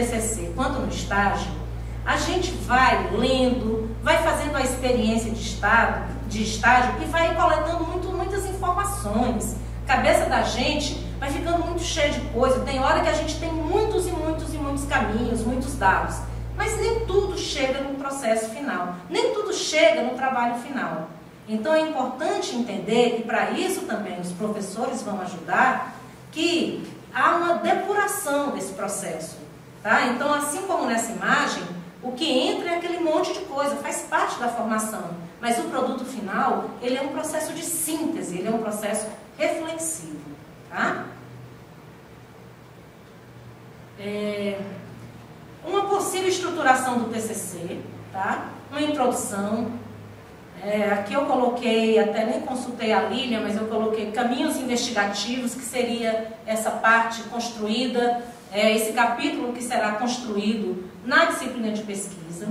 TCC quanto no estágio, a gente vai lendo, vai fazendo a experiência de, estado, de estágio e vai coletando muito, muitas informações. Cabeça da gente vai ficando muito cheia de coisa. Tem hora que a gente tem muitos e muitos e muitos caminhos, muitos dados. Mas nem tudo chega no processo final, nem tudo chega no trabalho final. Então é importante entender, e para isso também os professores vão ajudar, que há uma depuração desse processo. Tá? Então, assim como nessa imagem, o que entra é aquele monte de coisa, faz parte da formação. Mas o produto final, ele é um processo de síntese, ele é um processo reflexivo. Tá? É, uma possível estruturação do TCC, tá? uma introdução. É, aqui eu coloquei, até nem consultei a Lília, mas eu coloquei caminhos investigativos, que seria essa parte construída, é, esse capítulo que será construído na disciplina de pesquisa,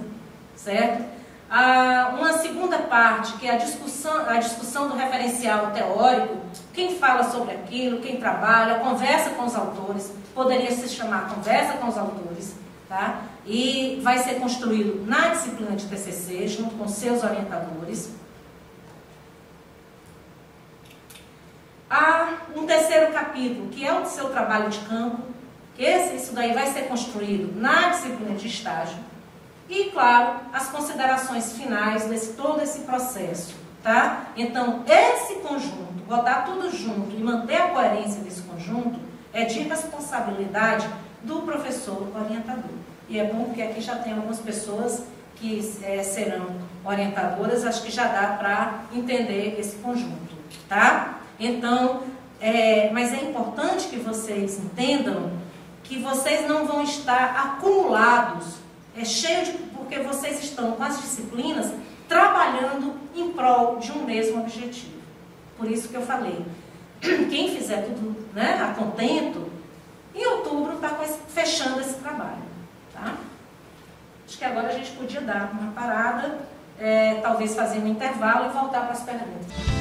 certo? Ah, uma segunda parte, que é a discussão, a discussão do referencial teórico, quem fala sobre aquilo, quem trabalha, conversa com os autores, poderia se chamar conversa com os autores, tá? E vai ser construído na disciplina de TCC, junto com seus orientadores. Há um terceiro capítulo, que é o seu trabalho de campo, esse, isso daí vai ser construído na disciplina de estágio. E, claro, as considerações finais desse todo esse processo, tá? Então, esse conjunto, botar tudo junto e manter a coerência desse conjunto, é de responsabilidade do professor orientador. E é bom porque aqui já tem algumas pessoas que é, serão orientadoras, acho que já dá para entender esse conjunto, tá? Então, é, mas é importante que vocês entendam que vocês não vão estar acumulados, é cheio de, porque vocês estão com as disciplinas trabalhando em prol de um mesmo objetivo. Por isso que eu falei, quem fizer tudo né, a contento, em outubro está fechando esse trabalho. Tá? Acho que agora a gente podia dar uma parada, é, talvez fazer um intervalo e voltar para as perguntas.